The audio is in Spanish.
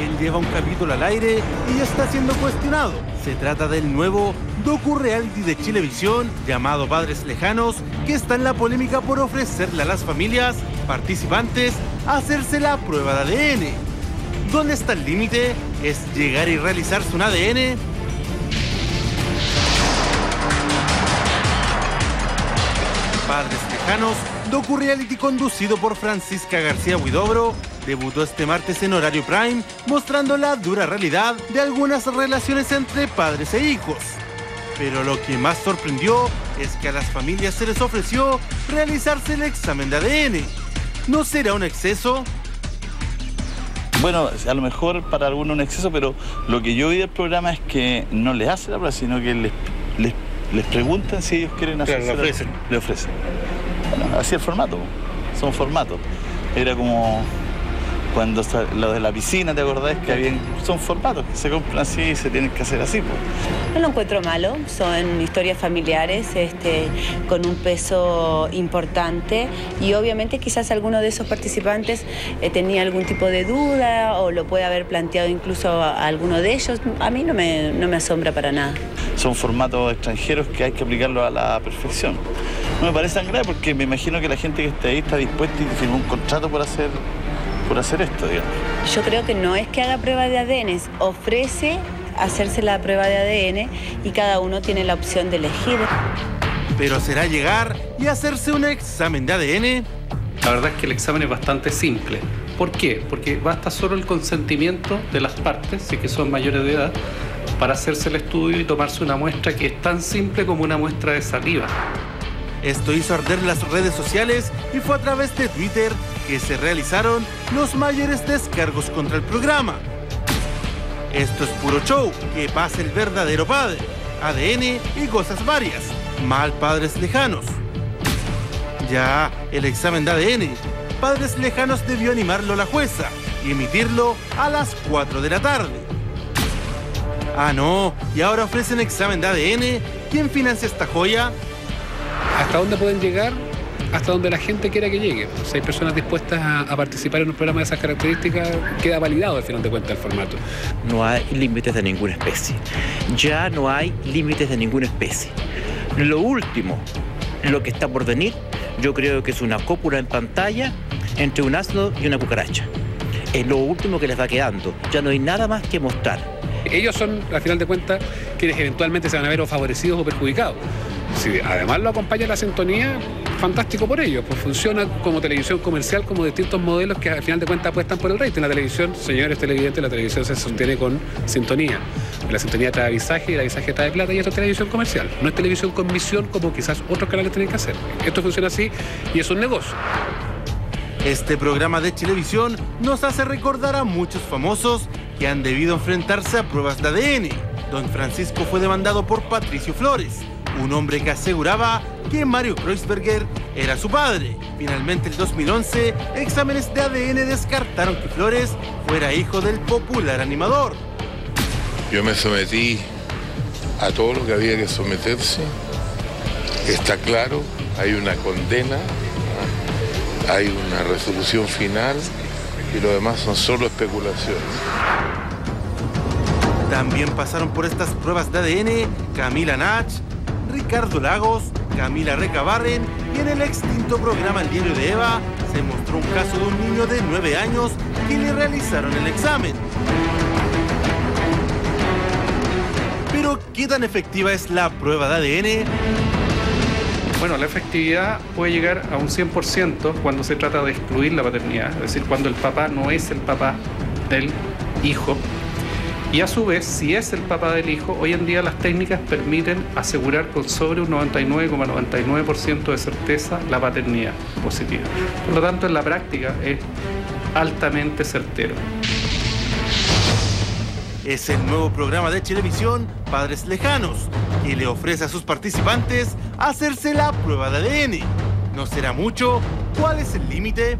recién lleva un capítulo al aire y está siendo cuestionado. Se trata del nuevo docu-reality de Chilevisión llamado Padres Lejanos, que está en la polémica por ofrecerle a las familias participantes hacerse la prueba de ADN. ¿Dónde está el límite? ¿Es llegar y realizarse un ADN? Padres Lejanos, docu-reality conducido por Francisca García Huidobro, debutó este martes en horario prime, mostrando la dura realidad de algunas relaciones entre padres e hijos. Pero lo que más sorprendió es que a las familias se les ofreció realizarse el examen de ADN. ¿No será un exceso? Bueno, a lo mejor para algunos un exceso, pero lo que yo vi del programa es que no les hace la prueba, sino que les, les, les preguntan si ellos quieren hacer. le ofrecen. Le ofrecen. Así el formato, son formatos. Era como cuando lo de la piscina, ¿te acordás? Que habían, son formatos que se compran así y se tienen que hacer así. pues. No lo encuentro malo, son historias familiares este, con un peso importante y obviamente quizás alguno de esos participantes eh, tenía algún tipo de duda o lo puede haber planteado incluso a, a alguno de ellos. A mí no me, no me asombra para nada. Son formatos extranjeros que hay que aplicarlos a la perfección. No me parece tan grave porque me imagino que la gente que está ahí está dispuesta y firmó un contrato por hacer, por hacer esto, digamos. Yo creo que no es que haga prueba de ADN, ofrece hacerse la prueba de ADN y cada uno tiene la opción de elegir. Pero será llegar y hacerse un examen de ADN. La verdad es que el examen es bastante simple. ¿Por qué? Porque basta solo el consentimiento de las partes, si que son mayores de edad, para hacerse el estudio y tomarse una muestra que es tan simple como una muestra de saliva. Esto hizo arder las redes sociales y fue a través de Twitter que se realizaron los mayores descargos contra el programa. Esto es puro show, que pasa el verdadero padre, ADN y cosas varias, mal padres lejanos. Ya, el examen de ADN, padres lejanos debió animarlo la jueza y emitirlo a las 4 de la tarde. Ah, no, y ahora ofrecen examen de ADN. ¿Quién financia esta joya? Hasta dónde pueden llegar, hasta donde la gente quiera que llegue. Si hay personas dispuestas a, participar en un programa de esas características, queda validado al final de cuentas el formato. no hay límites de ninguna especie. Ya no hay límites de ninguna especie. Lo último, lo que está por venir, yo creo que es una cópula en pantalla entre un asno y una cucaracha. Es lo último que les va quedando. Ya no hay nada más que mostrar. Ellos son, al final de cuentas, quienes eventualmente se van a ver o favorecidos o perjudicados. Si además lo acompaña la sintonía, fantástico por ellos, pues funciona como televisión comercial, como distintos modelos que al final de cuentas apuestan por el rating. La televisión, señores televidentes, la televisión se sostiene con sintonía. La sintonía trae avisaje el avisaje trae plata y esto es televisión comercial. No es televisión con misión como quizás otros canales tienen que hacer. Esto funciona así y es un negocio. Este programa de televisión nos hace recordar a muchos famosos que han debido enfrentarse a pruebas de ADN. Don Francisco fue demandado por Patricio Flores, un hombre que aseguraba que Mario Kreuzberger era su padre. Finalmente, en 2011, exámenes de ADN descartaron que Flores fuera hijo del popular animador. Yo me sometí a todo lo que había que someterse. Está claro, hay una condena, hay una resolución final y lo demás son solo especulaciones. También pasaron por estas pruebas de ADN Camila Nach, Ricardo Lagos, Camila Recabarren y en el extinto programa El Diario de Eva se mostró un caso de un niño de 9 años que le realizaron el examen. Pero, ¿qué tan efectiva es la prueba de ADN? Bueno, la efectividad puede llegar a un 100% cuando se trata de excluir la paternidad, es decir, cuando el papá no es el papá del hijo. Y a su vez, si es el papá del hijo, hoy en día las técnicas permiten asegurar con sobre un 99,99% de certeza la paternidad positiva. Por lo tanto, en la práctica es altamente certero. Es el nuevo programa de televisión Padres Lejanos, que le ofrece a sus participantes hacerse la prueba de ADN. ¿No será mucho? ¿Cuál es el límite?